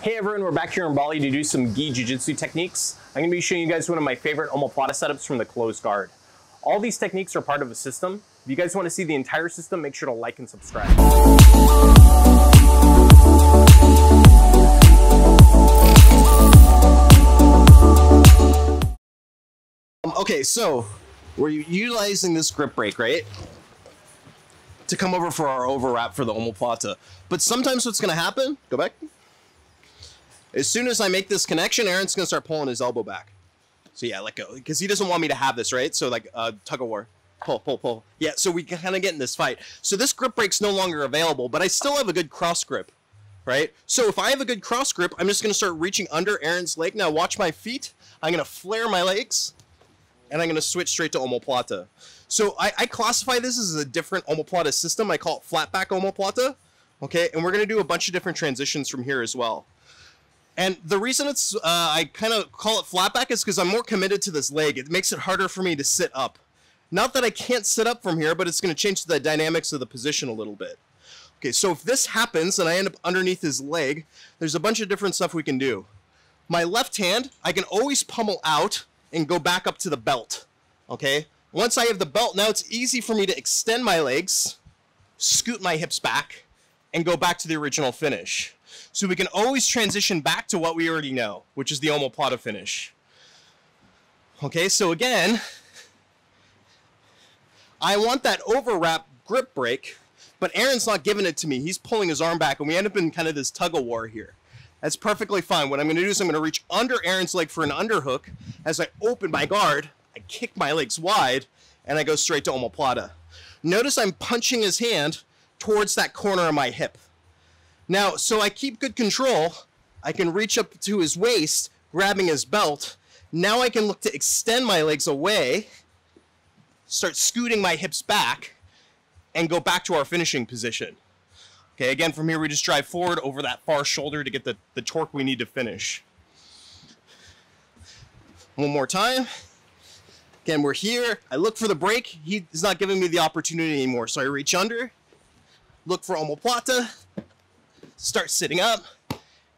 Hey everyone, we're back here in Bali to do some gi jiu-jitsu techniques. I'm gonna be showing you guys one of my favorite omoplata setups from the closed guard. All these techniques are part of a system. If you guys wanna see the entire system, make sure to like and subscribe. Um, okay, so we're utilizing this grip break, right? To come over for our overwrap for the omoplata. But sometimes what's gonna happen, go back. As soon as I make this connection, Aaron's gonna start pulling his elbow back. So yeah, let go, because he doesn't want me to have this, right? So like uh, tug of war, pull, pull, pull. Yeah, so we can kind of get in this fight. So this grip break's no longer available, but I still have a good cross grip, right? So if I have a good cross grip, I'm just gonna start reaching under Aaron's leg. Now watch my feet. I'm gonna flare my legs, and I'm gonna switch straight to omoplata. So I, I classify this as a different omoplata system. I call it flat back omoplata. Okay, and we're gonna do a bunch of different transitions from here as well. And the reason it's uh, I kind of call it flat back is because I'm more committed to this leg. It makes it harder for me to sit up. Not that I can't sit up from here, but it's going to change the dynamics of the position a little bit. Okay, so if this happens and I end up underneath his leg, there's a bunch of different stuff we can do. My left hand, I can always pummel out and go back up to the belt. Okay, once I have the belt, now it's easy for me to extend my legs, scoot my hips back, and go back to the original finish. So we can always transition back to what we already know, which is the omoplata finish. Okay, so again, I want that overwrap grip break, but Aaron's not giving it to me. He's pulling his arm back, and we end up in kind of this tug of war here. That's perfectly fine. What I'm going to do is I'm going to reach under Aaron's leg for an underhook. As I open my guard, I kick my legs wide, and I go straight to omoplata. Notice I'm punching his hand towards that corner of my hip. Now, so I keep good control, I can reach up to his waist, grabbing his belt. Now I can look to extend my legs away, start scooting my hips back, and go back to our finishing position. Okay, again, from here we just drive forward over that far shoulder to get the, the torque we need to finish. One more time. Again, we're here. I look for the break. He's not giving me the opportunity anymore. So I reach under, look for omoplata, start sitting up,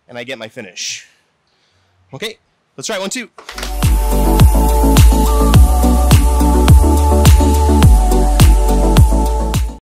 and I get my finish. Okay, let's try one, two.